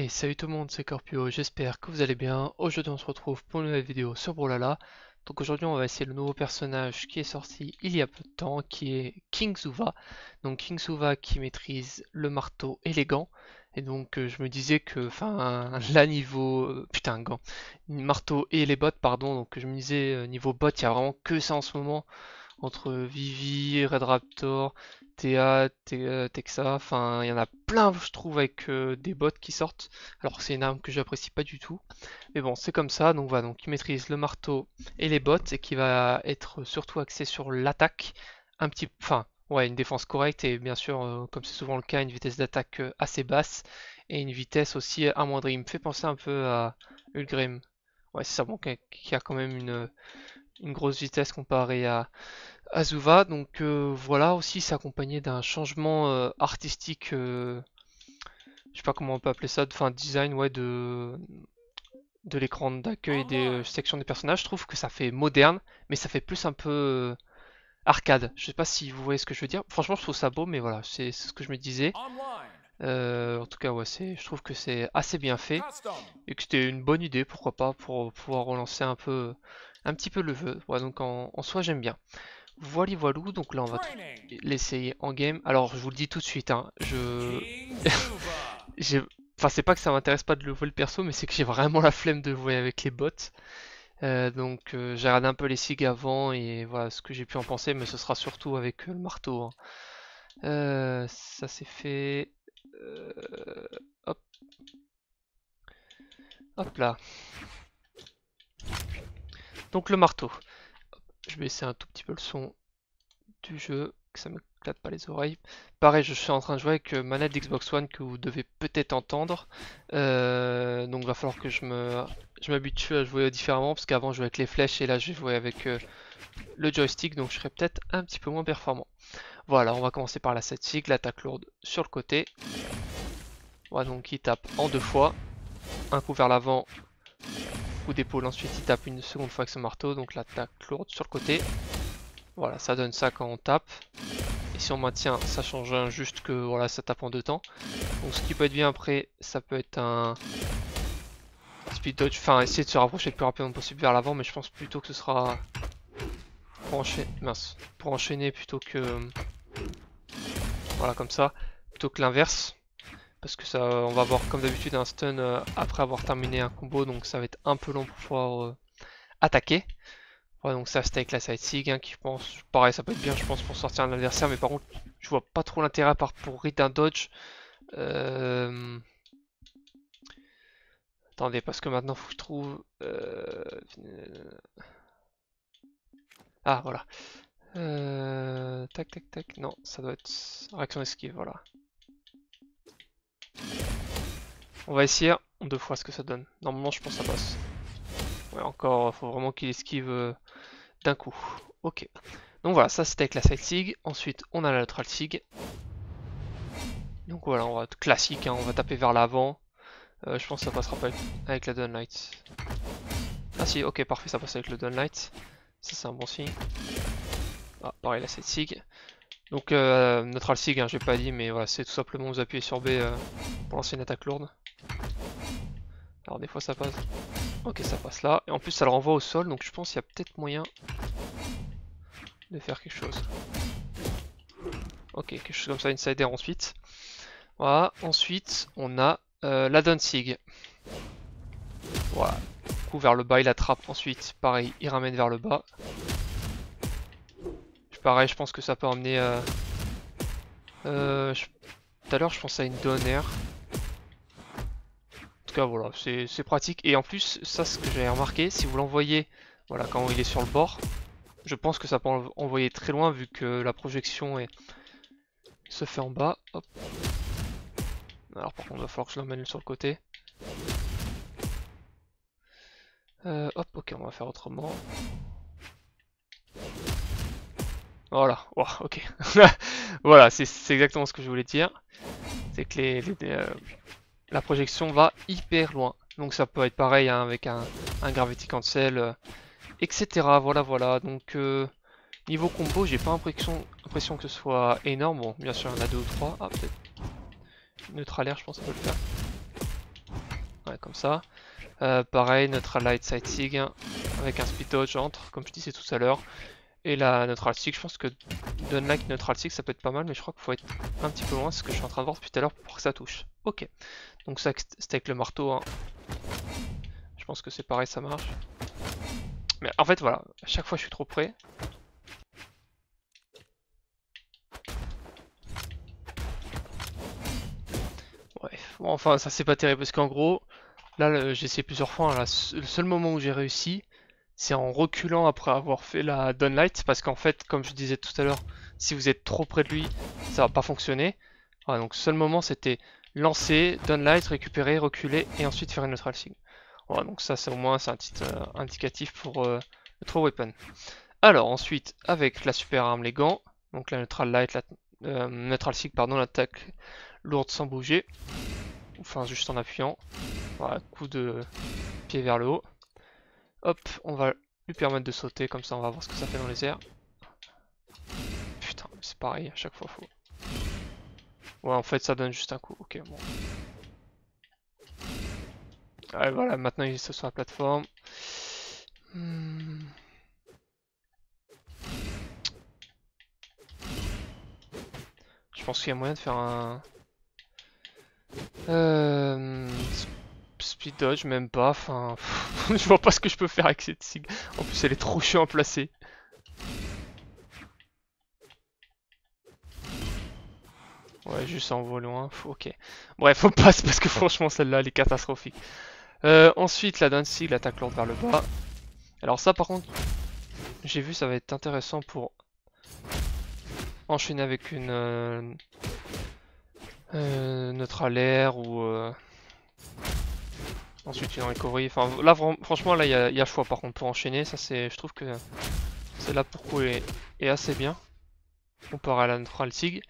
Et salut tout le monde, c'est Corpio, j'espère que vous allez bien. Aujourd'hui on se retrouve pour une nouvelle vidéo sur Brawlhalla. Donc aujourd'hui on va essayer le nouveau personnage qui est sorti il y a peu de temps, qui est King Zuva. Donc King Zuva qui maîtrise le marteau et les gants. Et donc euh, je me disais que, enfin là niveau, euh, putain gants, marteau et les bots pardon, donc je me disais euh, niveau bot il y a vraiment que ça en ce moment. Entre Vivi, Red Raptor, Théa, euh, Texa, enfin il y en a plein je trouve avec euh, des bots qui sortent, alors c'est une arme que j'apprécie pas du tout, mais bon c'est comme ça, donc voilà, donc il maîtrise le marteau et les bots et qui va être surtout axé sur l'attaque, un petit, enfin ouais une défense correcte et bien sûr euh, comme c'est souvent le cas une vitesse d'attaque assez basse et une vitesse aussi amoindrie, il me fait penser un peu à Ulgrim, ouais c'est ça bon qui a quand même une, une grosse vitesse comparée à Azuva. Donc euh, voilà, aussi c'est accompagné d'un changement euh, artistique, euh, je sais pas comment on peut appeler ça, enfin design ouais, de, de l'écran d'accueil des sections des personnages. Je trouve que ça fait moderne, mais ça fait plus un peu arcade. Je sais pas si vous voyez ce que je veux dire. Franchement, je trouve ça beau, mais voilà, c'est ce que je me disais. en tout cas, ouais, je trouve que c'est assez bien fait et que c'était une bonne idée, pourquoi pas, pour pouvoir relancer un peu, un petit peu le. Ouais, donc en soi, j'aime bien. Voilà, voilou, donc là on va l'essayer en game. Alors je vous le dis tout de suite, hein, je... enfin c'est pas que ça m'intéresse pas de le jouer le perso, mais c'est que j'ai vraiment la flemme de jouer avec les bots. Euh, donc euh, j'ai regardé un peu les SIG avant et voilà ce que j'ai pu en penser, mais ce sera surtout avec euh, le marteau. Hein. ça c'est fait. hop. Hop là. Donc le marteau. Vais baisser un tout petit peu le son du jeu, que ça me clate pas les oreilles. Pareil, je suis en train de jouer avec euh, manette d'Xbox One que vous devez peut-être entendre. Euh, donc va falloir que je me je m'habitue à jouer différemment parce qu'avant je jouais avec les flèches et là je jouer avec euh, le joystick donc je serai peut-être un petit peu moins performant. Voilà, on va commencer par la statique, l'attaque lourde sur le côté. Voilà donc il tape en deux fois. Un coup vers l'avant, d'épaule. Ensuite, il tape une seconde fois avec son marteau. Donc l'attaque lourde sur le côté. Voilà, ça donne ça quand on tape. Et si on maintient, ça change juste que voilà, ça tape en deux temps. Donc ce qui peut être bien après, ça peut être un speed dodge. Enfin, essayer de se rapprocher le plus rapidement possible vers l'avant. Mais je pense plutôt que ce sera pour enchaîner, mince, pour enchaîner plutôt que voilà comme ça, plutôt que l'inverse parce que ça, on va avoir comme d'habitude un stun euh, après avoir terminé un combo, donc ça va être un peu long pour pouvoir euh, attaquer. Voilà, donc ça c'était avec la side sig, hein, qui je pense, pareil ça peut être bien je pense pour sortir un adversaire, mais par contre je vois pas trop l'intérêt à part pour read un dodge. Euh, attendez, parce que maintenant faut que je trouve... Ah voilà. Tac tac tac, non, ça doit être réaction esquive, voilà. On va essayer deux fois ce que ça donne. Normalement, je pense que ça passe. Ouais, encore, faut vraiment qu'il esquive euh, d'un coup. Ok. Donc voilà, ça c'était avec la side sig. Ensuite, on a la lateral sig. Donc voilà, on va être classique, hein. on va taper vers l'avant. Euh, je pense que ça passera pas avec, la Dunlight. Ah si, ok, parfait, ça passe avec le Dunlight. Ça c'est un bon signe. Ah, pareil, la side sig. Donc euh, neutral sig, hein, j'ai pas dit, mais voilà, c'est tout simplement vous appuyez sur B euh, pour lancer une attaque lourde. Alors des fois ça passe. Ok, ça passe là. Et en plus ça le renvoie au sol, donc je pense qu'il y a peut-être moyen de faire quelque chose. Ok, quelque chose comme ça, insider ensuite. Voilà, ensuite on a euh, la Dunsig. Voilà, coup vers le bas, il attrape ensuite, pareil, il ramène vers le bas. Pareil, je pense que ça peut emmener... Euh... Euh, Tout à l'heure, je pensais à une donner. Tout cas, voilà, c'est pratique. Et en plus, ça, ce que j'avais remarqué, si vous l'envoyez, voilà, quand il est sur le bord, je pense que ça peut envoyer très loin vu que la projection est... se fait en bas. Hop. Alors par contre, il va falloir que je l'emmène sur le côté. Euh, hop, ok, on va faire autrement. Voilà, ok. voilà, c'est exactement ce que je voulais dire. C'est que les, euh, la projection va hyper loin. Donc ça peut être pareil hein, avec un, gravity cancel, euh, etc. Voilà, voilà. Donc euh, niveau combo, j'ai pas l'impression impression que ce soit énorme. Bon, bien sûr, il y en a deux ou trois. Ah, peut-être. Neutralaire, je pense ça peut le faire. Ouais, comme ça. Euh, pareil, neutral light side sig avec un speed dodge entre, comme je disais tout à l'heure. Et la neutral sig, je pense que like neutral sig ça peut être pas mal, mais je crois qu'il faut être un petit peu loin, c'est ce que je suis en train de voir tout à l'heure pour que ça touche. Ok, donc ça c'était avec le marteau. Hein. Je pense que c'est pareil, ça marche. Mais en fait voilà, à chaque fois je suis trop près. Bref, bon, enfin ça c'est pas terrible parce qu'en gros, là j'ai essayé plusieurs fois, hein, le seul moment où j'ai réussi, c'est en reculant après avoir fait la Light, parce qu'en fait, comme je disais tout à l'heure, si vous êtes trop près de lui, ça va pas fonctionner. Voilà, donc seul moment c'était lancer, Light, récupérer, reculer et ensuite faire une neutral sig. Voilà, donc ça c'est au moins c'est un petit euh, indicatif pour euh, le throw weapon. Alors ensuite, avec la super arme, les gants, donc la neutral light, la euh, neutral sig, pardon, l'attaque lourde sans bouger, enfin juste en appuyant. Voilà, coup de pied vers le haut. Hop, on va lui permettre de sauter, comme ça on va voir ce que ça fait dans les airs. Putain, c'est pareil, à chaque fois faut... Ouais, en fait ça donne juste un coup, ok, bon. Ouais, voilà, maintenant il est sur la plateforme. Hmm. Je pense qu'il y a moyen de faire un... Euh... Speed dodge, même pas, enfin... je vois pas ce que je peux faire avec cette sig. En plus, elle est trop chiant à placer. Ouais, juste en volant, loin, ok. Bref, on passe parce que franchement, celle-là, elle est catastrophique. Euh, ensuite, la Danzig, l'attaque lourde vers le bas. Alors ça, par contre, j'ai vu, ça va être intéressant pour enchaîner avec une euh, euh, ou euh, Ensuite une recovery. Enfin là franchement là il y, a choix par contre pour enchaîner. Ça c'est. Je trouve que c'est là pourquoi est, est assez bien. Comparé à la neutral sig.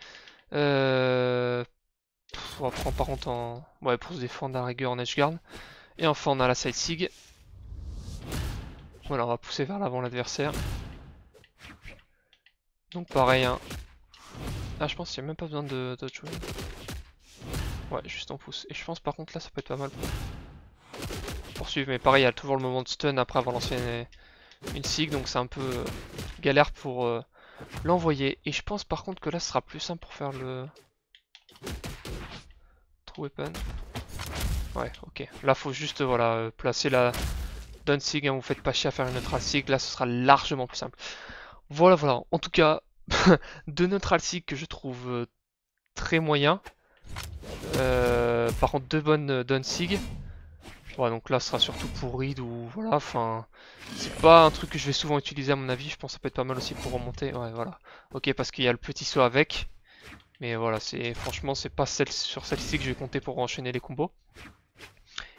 Euh... on va prendre par contre en. Ouais pour se défendre à rigueur en edge guard. Et enfin on a la side sig. Voilà on va pousser vers l'avant l'adversaire. Donc pareil hein. Ah je pense qu'il n'y a même pas besoin de, de jouer. Ouais juste on pousse. Et je pense par contre là ça peut être pas mal Mais pareil, il y a toujours le moment de stun après avoir lancé une, sig, donc c'est un peu euh, galère pour euh, l'envoyer. Et je pense par contre que là, ce sera plus simple pour faire le true weapon. Ouais, ok. Là, faut juste voilà euh, placer la down sig. Hein, vous faites pas chier à faire une neutral sig. Là, ce sera largement plus simple. Voilà, voilà. En tout cas, deux neutral sig que je trouve très moyen. par contre, deux bonnes down sig. Donc là, ce sera surtout pour Reed ou voilà, enfin, c'est pas un truc que je vais souvent utiliser à mon avis. Je pense que ça peut être pas mal aussi pour remonter. Ouais, voilà. Ok, parce qu'il y a le petit saut avec. Mais voilà, c'est franchement, c'est pas celle sur celle-ci que je vais compter pour enchaîner les combos.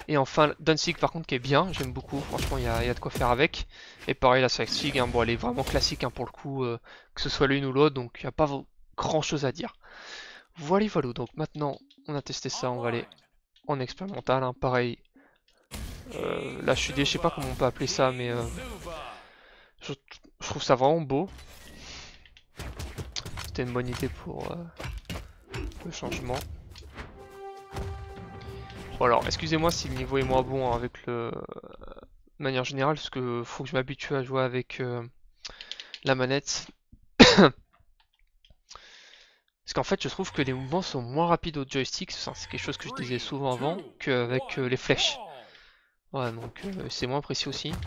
Et enfin, Danzig par contre qui est bien, j'aime beaucoup, franchement il y, a, de quoi faire avec. Et pareil, la Sig, hein, bon elle est vraiment classique hein, pour le coup, euh, que ce soit l'une ou l'autre, donc il n'y a pas grand chose à dire. Voilà, voilà, donc maintenant on a testé ça, on va aller en expérimental, hein. pareil, euh, la je sais pas comment on peut appeler ça, mais euh, je, trouve ça vraiment beau. C'était une bonne idée pour euh, le changement. Bon alors, excusez-moi si le niveau est moins bon hein, avec le... De manière générale, parce que faut que je m'habitue à jouer avec la manette. Parce qu'en fait, je trouve que les mouvements sont moins rapides au joystick, c'est quelque chose que je disais souvent avant, qu'avec les flèches. Ouais, donc euh, c'est moins précis aussi.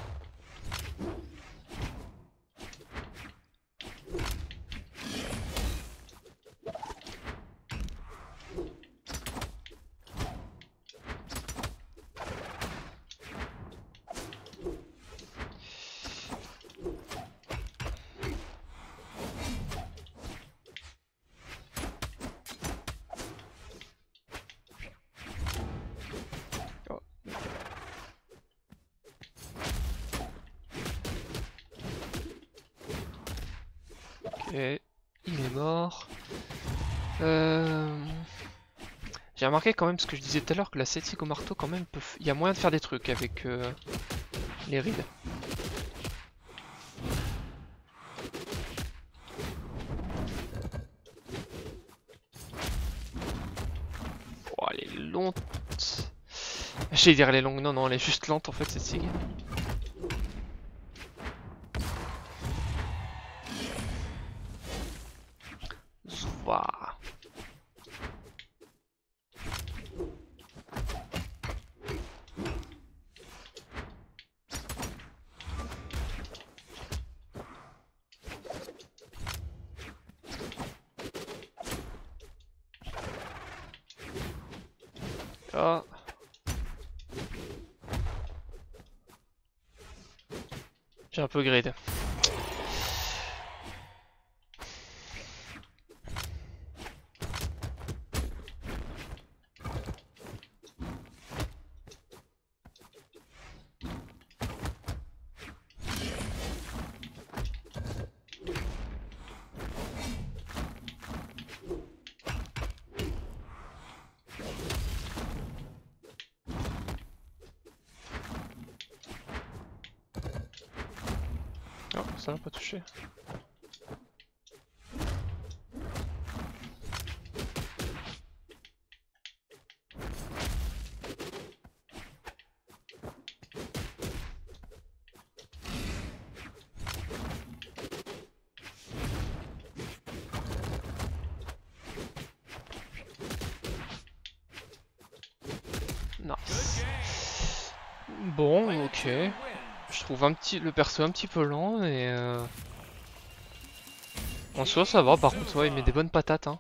Et il est mort. Euh, j'ai remarqué quand même ce que je disais tout à l'heure que la 7 au marteau quand même il y a moyen de faire des trucs avec euh, les rides. Oh, elle est longue. J'allais dire elle est longue, non non elle est juste lente en fait cette SIG. J'ai un peu grid. Oh, ça n'a pas touché. Nice. Bon, ok. Je trouve le perso un petit peu lent et euh... en soi ça va. Par contre, il met des bonnes patates. Hein.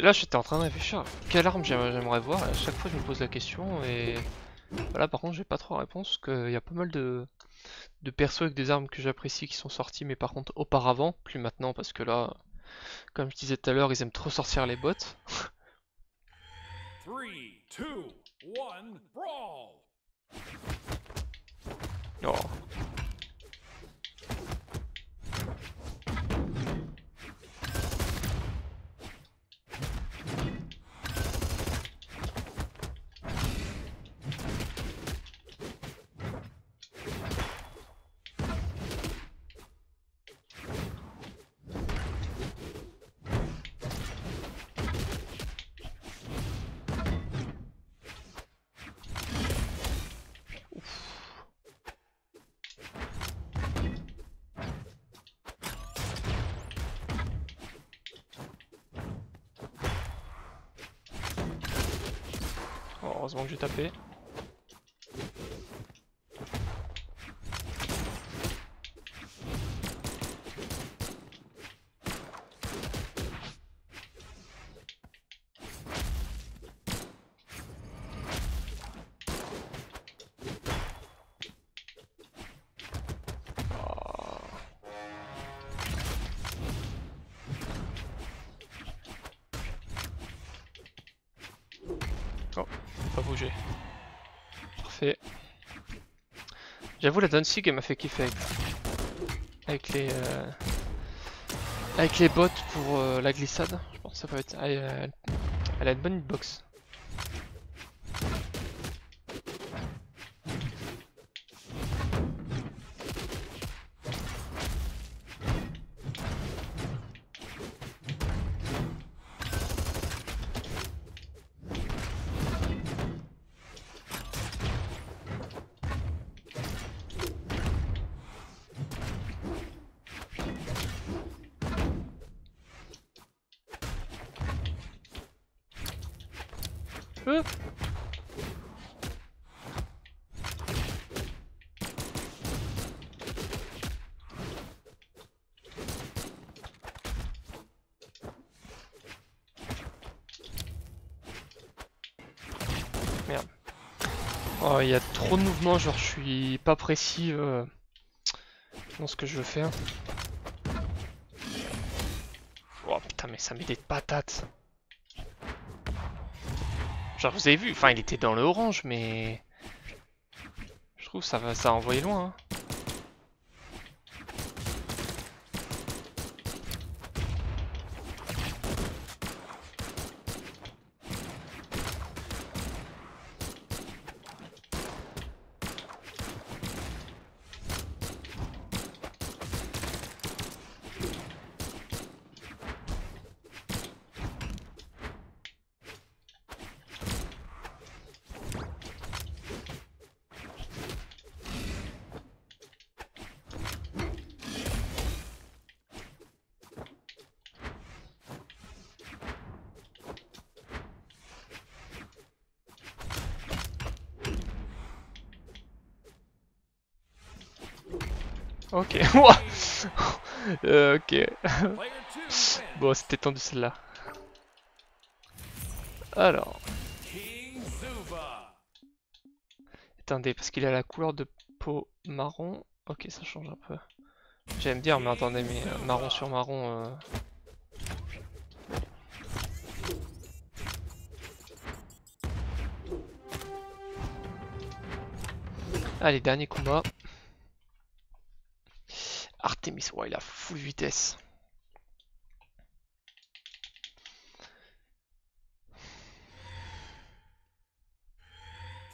Là, j'étais en train de réfléchir. Quelle arme j'aimerais voir À chaque fois, je me pose la question et voilà. Par contre, j'ai pas trop réponse parce qu'il y a pas mal de de persos avec des armes que j'apprécie qui sont sortis, mais par contre auparavant, plus maintenant parce que là, comme je disais tout à l'heure, ils aiment trop sortir les bots. 3, 2, 1, brawl! Oh. Heureusement que j'ai tapé. J'avoue la Danzig elle m'a fait kiffer avec, les euh, avec les bots pour euh, la glissade. Je pense que ça peut être. Elle, elle- elle a une bonne hitbox. Oh, il y a trop de mouvements, genre je suis pas précis euh, dans ce que je veux faire. Oh putain, mais ça met des patates. Genre vous avez vu, enfin il était dans le orange, mais je trouve ça va, ça a envoyé loin. hein. Ok. Euh, ok. Bon, c'était tendu celle-là. Alors, attendez, parce qu'il a la couleur de peau marron. Ok, ça change un peu. J'aime dire, mais attendez, mais euh, marron sur marron. euh, Allez, dernier combat. Artemis, ouais, il a full vitesse.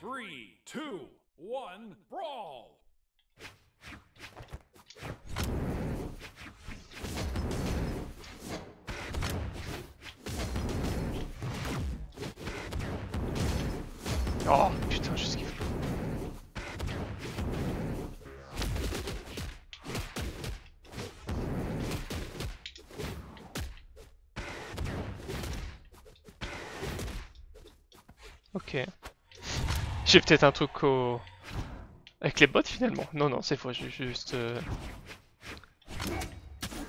Three, two, one, brawl. J'ai peut-être un truc au... Avec les bots finalement. Non, non, c'est faux, j'ai juste... euh,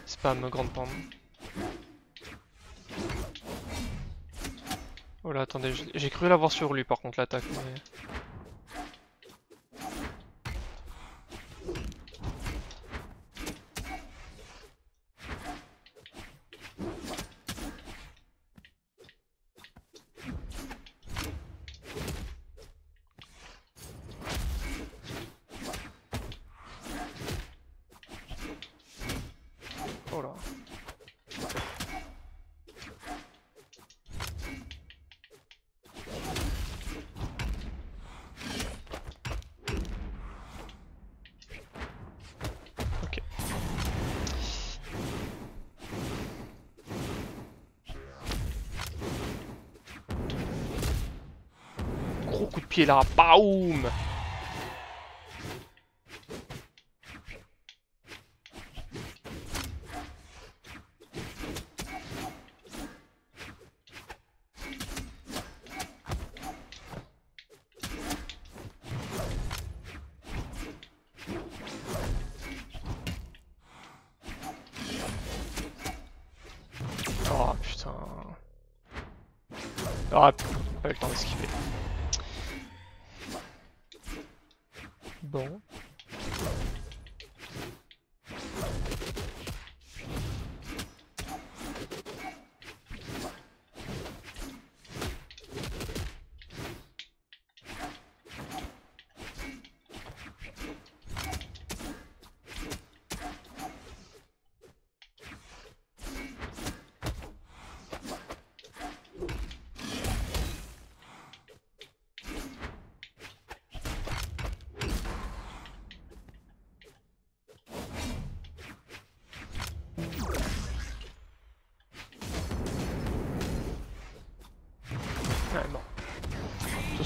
Spam grande pente. Oh là, attendez, j'ai cru l'avoir sur lui par contre l'attaque, mais... Oh là. Ok. Gros coup de pied là, baoum Oh putain. Ah, pas le temps d'esquiver. Bon.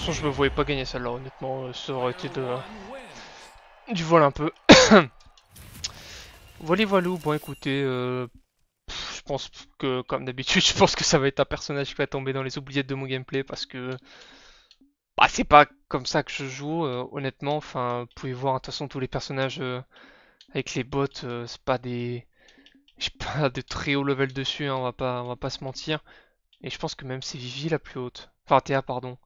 Toute façon, je me voyais pas gagner celle-là, honnêtement. euh, Ça aurait été de... Wins. du vol un peu. Voilà, voilou. Bon, écoutez, euh, je pense que, comme d'habitude, je pense que ça va être un personnage qui va tomber dans les oubliettes de mon gameplay parce que bah, c'est pas comme ça que je joue, euh, honnêtement. Enfin, vous pouvez voir, de toute façon, tous les personnages euh, avec les bots, euh, c'est pas des. J'ai pas de très haut level dessus, hein, on va pas, on va pas se mentir. Et je pense que même c'est Vivi la plus haute. Enfin, Théa, pardon.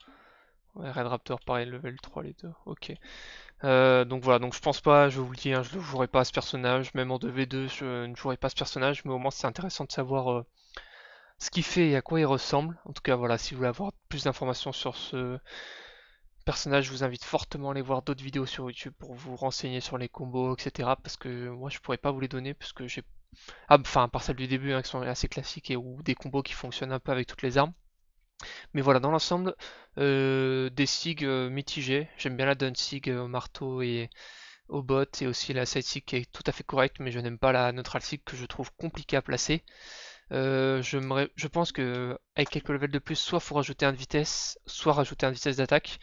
Ouais, Red Raptor, pareil, level 3 les deux. Ok. Euh, donc voilà, donc je pense pas, je vous le dis, hein, je ne jouerai pas à ce personnage, même en 2v2, je ne jouerai pas à ce personnage, mais au moins c'est intéressant de savoir euh, ce qu'il fait et à quoi il ressemble. En tout cas, voilà, si vous voulez avoir plus d'informations sur ce personnage, je vous invite fortement à aller voir d'autres vidéos sur YouTube pour vous renseigner sur les combos, etc. Parce que moi, je pourrais pas vous les donner, parce que j'ai... Ah, enfin, à part celle du début, hein, qui sont assez classiques, et ou des combos qui fonctionnent un peu avec toutes les armes. Mais voilà, dans l'ensemble, euh, des SIG euh, mitigés. J'aime bien la Dunsig euh, au marteau et au bot, et aussi la side SIG qui est tout à fait correcte, mais je n'aime pas la neutral SIG que je trouve compliquée à placer. Euh, je, pense que avec quelques levels de plus, soit faut rajouter un de vitesse, soit rajouter un de vitesse d'attaque.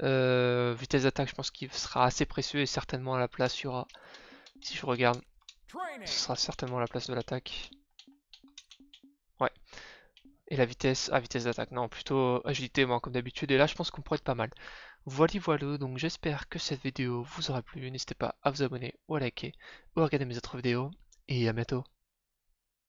Vitesse d'attaque, je pense qu'il sera assez précieux et certainement à la place, il y aura, si je regarde, ce sera certainement à la place de l'attaque. Ouais. Et la vitesse, ah vitesse d'attaque, non, plutôt agilité, moi comme d'habitude. Et là, je pense qu'on pourrait être pas mal. Voilà voilà, donc j'espère que cette vidéo vous aura plu. N'hésitez pas à vous abonner ou à liker ou à regarder mes autres vidéos. Et à bientôt.